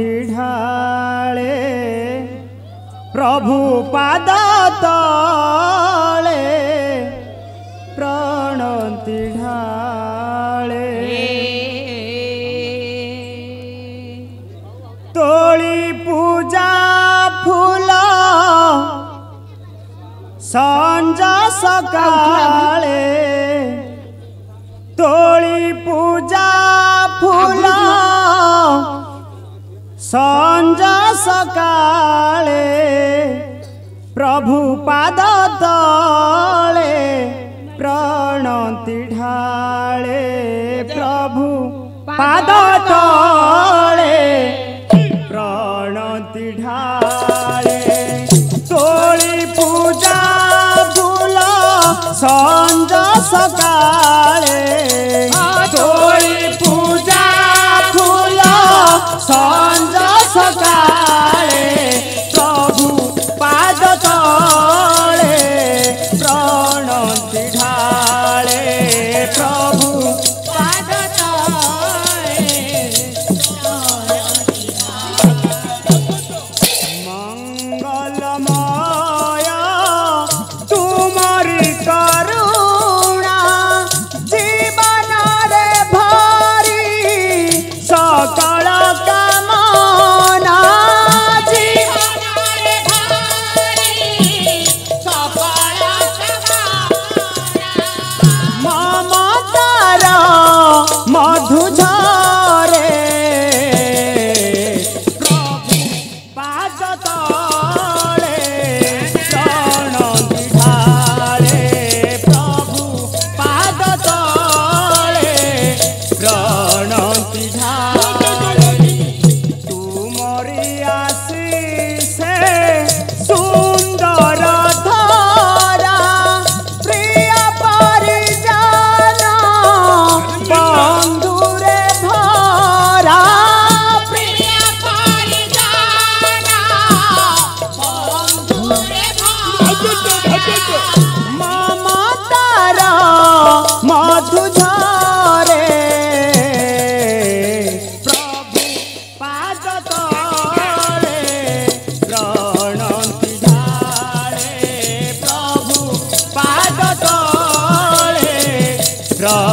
ଆଦି ଢାଳେ ପ୍ରଭୁ ପାଦ ତଳେ ପ୍ରଣତି ଢାଳେ ତୋଳି ପୂଜା ফুল সঞ্জ সকাল सञ्ज सकाले प्रभु पाद तले प्रणति ढाले प्रभु पाद तले प्रणति ढाले तोली पूजा भुल सञ्ज सकाले मधु झरे प्रभु पाद तले प्रणति झारे प्रभु पाद तले प्र